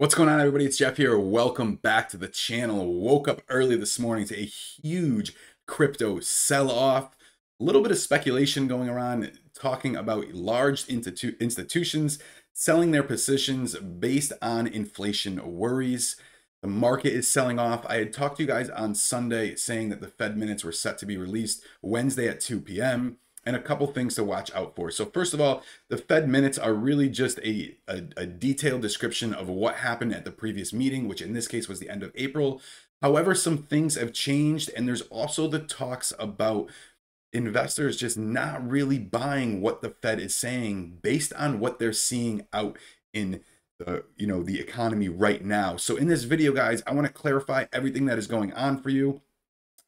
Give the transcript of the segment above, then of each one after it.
What's going on, everybody? It's Jeff here. Welcome back to the channel. Woke up early this morning to a huge crypto sell off. A little bit of speculation going around talking about large institu institutions selling their positions based on inflation worries. The market is selling off. I had talked to you guys on Sunday saying that the Fed minutes were set to be released Wednesday at 2 p.m and a couple things to watch out for. So first of all, the Fed minutes are really just a, a, a, detailed description of what happened at the previous meeting, which in this case was the end of April. However, some things have changed, and there's also the talks about investors just not really buying what the Fed is saying based on what they're seeing out in the you know the economy right now. So in this video, guys, I want to clarify everything that is going on for you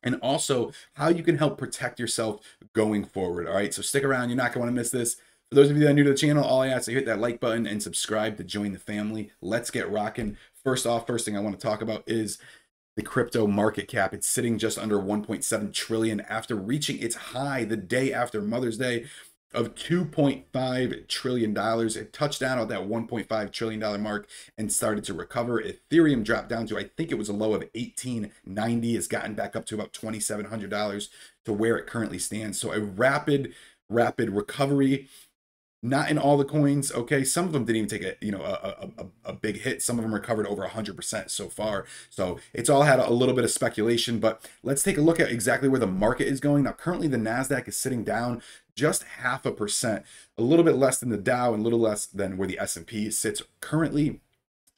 and also how you can help protect yourself going forward. All right, so stick around. You're not going to want to miss this. For those of you that are new to the channel, all I ask is you hit that like button and subscribe to join the family. Let's get rocking. First off, first thing I want to talk about is the crypto market cap. It's sitting just under 1.7 trillion after reaching its high the day after Mother's Day of 2.5 trillion dollars. It touched down at that 1.5 trillion dollar mark and started to recover. Ethereum dropped down to I think it was a low of 1890. It's gotten back up to about 2700 dollars to where it currently stands. So a rapid rapid recovery not in all the coins okay? Some of them didn't even take a you know a, a, a big hit. Some of them recovered over 100% so far. So it's all had a little bit of speculation but let's take a look at exactly where the market is going. Now currently the nasdaq is sitting down just half a percent a little bit less than the dow and a little less than where the s&p sits currently.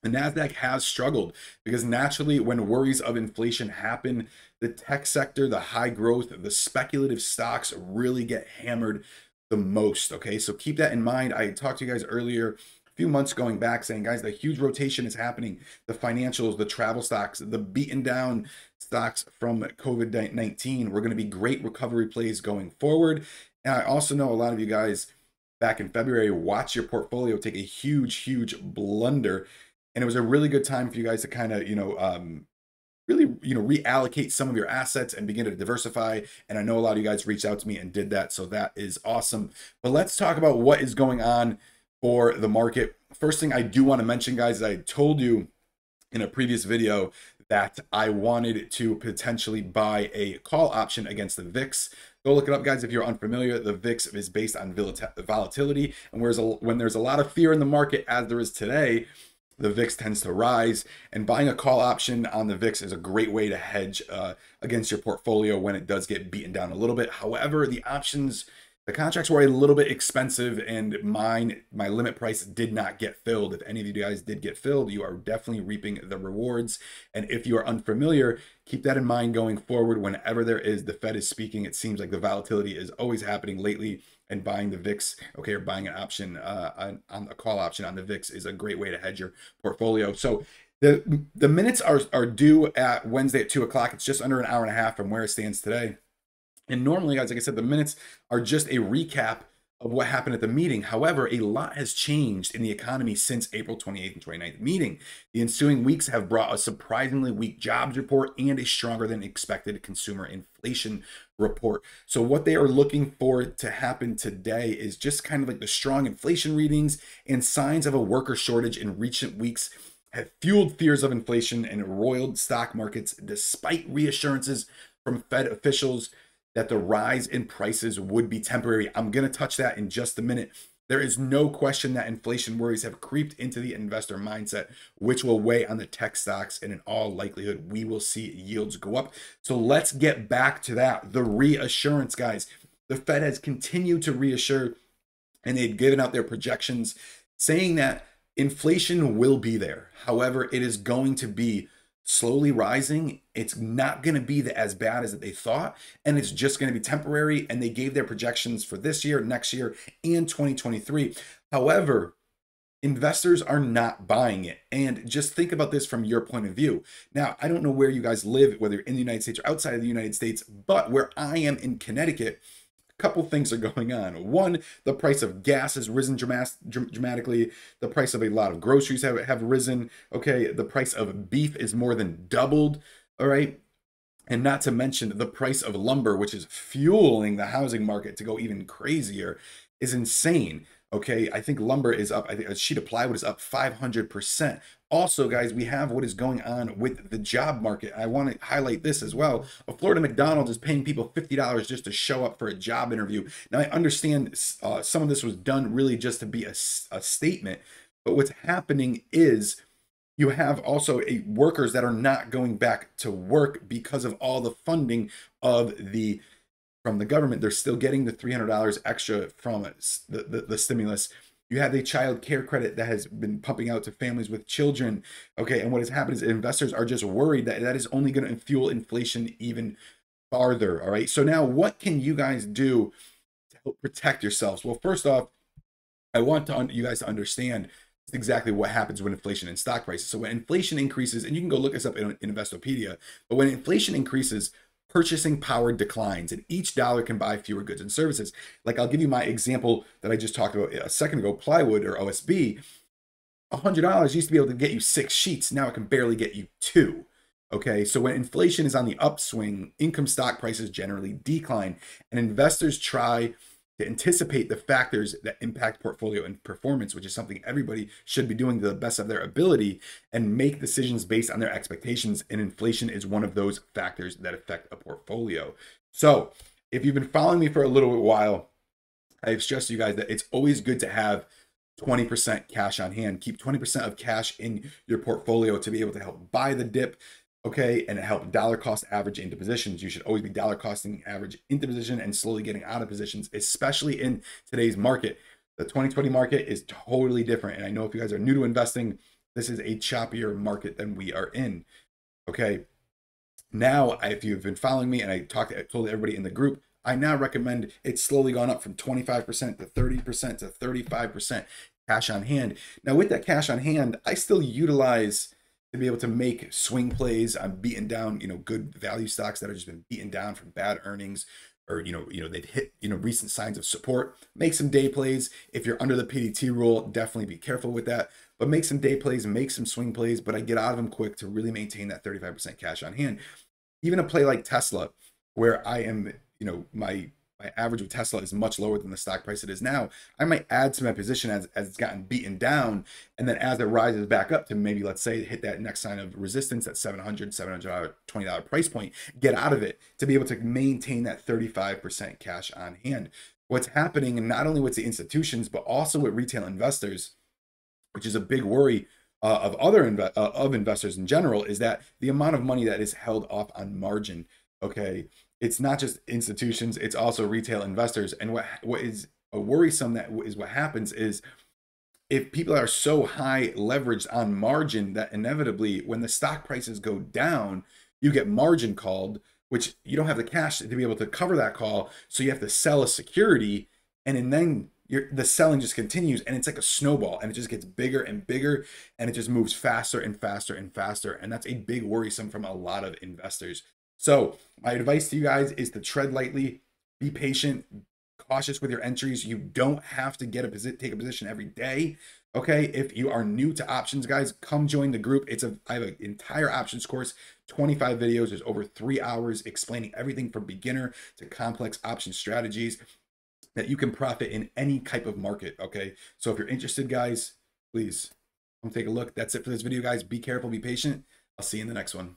The NASDAQ has struggled because naturally, when worries of inflation happen, the tech sector, the high growth, the speculative stocks really get hammered the most. Okay, so keep that in mind. I talked to you guys earlier a few months going back saying, guys, the huge rotation is happening. The financials, the travel stocks, the beaten down stocks from COVID 19 We're going to be great recovery plays going forward. And I also know a lot of you guys back in February watch your portfolio take a huge, huge blunder. And it was a really good time for you guys to kind of, you know, um, really you know reallocate some of your assets and begin to diversify. And i know a lot of you guys reached out to me and did that so that is awesome. But let's talk about what is going on for the market. First thing i do want to mention guys i told you in a previous video that i wanted to potentially buy a call option against the vix. Go look it up guys if you're unfamiliar. The vix is based on volatility. And whereas when there's a lot of fear in the market as there is today the VIX tends to rise. And buying a call option on the VIX is a great way to hedge uh, against your portfolio when it does get beaten down a little bit. However, the options, the contracts were a little bit expensive, and mine, my limit price did not get filled. If any of you guys did get filled, you are definitely reaping the rewards. And if you are unfamiliar, keep that in mind going forward. Whenever there is the Fed is speaking, it seems like the volatility is always happening lately and buying the VIX, okay, or buying an option uh, on, a call option on the VIX is a great way to hedge your portfolio. So the the minutes are are due at Wednesday at two o'clock. It's just under an hour and a half from where it stands today. And normally, guys, like I said, the minutes are just a recap of what happened at the meeting. However, a lot has changed in the economy since April 28th and 29th meeting. The ensuing weeks have brought a surprisingly weak jobs report and a stronger than expected consumer inflation report. So what they are looking for to happen today is just kind of like the strong inflation readings and signs of a worker shortage in recent weeks have fueled fears of inflation and roiled stock markets despite reassurances from Fed officials that the rise in prices would be temporary. I'm going to touch that in just a minute. There is no question that inflation worries have creeped into the investor mindset, which will weigh on the tech stocks, and in all likelihood, we will see yields go up. So let's get back to that. The reassurance, guys. The Fed has continued to reassure, and they've given out their projections saying that inflation will be there. However, it is going to be slowly rising. It's not going to be the, as bad as they thought, and it's just going to be temporary. And they gave their projections for this year, next year, and 2023. However, investors are not buying it. And just think about this from your point of view. Now, I don't know where you guys live, whether in the United States or outside of the United States, but where I am in Connecticut, couple things are going on. One, the price of gas has risen dramatically. The price of a lot of groceries have, have risen. Okay, the price of beef is more than doubled. All right. And not to mention the price of lumber, which is fueling the housing market to go even crazier, is insane. Okay, I think lumber is up. I think a sheet of plywood is up 500%. Also, guys, we have what is going on with the job market. I want to highlight this as well. A Florida McDonald's is paying people $50 just to show up for a job interview. Now, I understand uh, some of this was done really just to be a, a statement, but what's happening is you have also a, workers that are not going back to work because of all the funding of the from the government. They're still getting the $300 extra from the, the, the stimulus. You have a child care credit that has been pumping out to families with children. Okay, and what has happened is investors are just worried that that is only going to fuel inflation even farther. All right, so now what can you guys do to help protect yourselves? Well, first off, I want to you guys to understand exactly what happens when inflation and stock prices. So when inflation increases, and you can go look this up in, in Investopedia, but when inflation increases, purchasing power declines and each dollar can buy fewer goods and services. Like I'll give you my example that I just talked about a second ago, plywood or OSB. $100 used to be able to get you six sheets. Now it can barely get you two. Okay, so when inflation is on the upswing, income stock prices generally decline, and investors try to anticipate the factors that impact portfolio and performance, which is something everybody should be doing to the best of their ability and make decisions based on their expectations. And inflation is one of those factors that affect a portfolio. So, if you've been following me for a little while, I've stressed to you guys that it's always good to have 20% cash on hand. Keep 20% of cash in your portfolio to be able to help buy the dip, okay, and help dollar cost average into positions. You should always be dollar costing average into position and slowly getting out of positions, especially in today's market. The 2020 market is totally different. And I know if you guys are new to investing, this is a choppier market than we are in. Okay. Now, if you've been following me and I talked, I told everybody in the group, I now recommend it's slowly gone up from 25% to 30% to 35% cash on hand. Now, with that cash on hand, I still utilize to be able to make swing plays on beaten down, you know, good value stocks that have just been beaten down from bad earnings or you know, you know, they've hit, you know, recent signs of support. Make some day plays. If you're under the PDT rule, definitely be careful with that. But make some day plays, make some swing plays, but I get out of them quick to really maintain that 35% cash on hand. Even a play like Tesla, where I am, you know, my my average with Tesla is much lower than the stock price it is now, I might add to my position as, as it's gotten beaten down. And then as it rises back up to maybe, let's say, hit that next sign of resistance at 700 $720 price point, get out of it to be able to maintain that 35% cash on hand. What's happening, and not only with the institutions, but also with retail investors, which is a big worry uh, of other inve- uh, of investors in general, is that the amount of money that is held off on margin. Okay, it's not just institutions, it's also retail investors. And what what is a worrisome that is what happens is if people are so high leveraged on margin that inevitably when the stock prices go down, you get margin called, which you don't have the cash to be able to cover that call. So you have to sell a security and, and then the selling just continues and it's like a snowball and it just gets bigger and bigger and it just moves faster and faster and faster. And that's a big worrisome from a lot of investors. So my advice to you guys is to tread lightly, be patient, cautious with your entries. You don't have to get a position, take a position every day. Okay, if you are new to options, guys, come join the group. It's a I have an entire options course, 25 videos. There's over three hours explaining everything from beginner to complex option strategies that you can profit in any type of market. Okay, so if you're interested, guys, please come take a look. That's it for this video, guys. Be careful, be patient. I'll see you in the next one.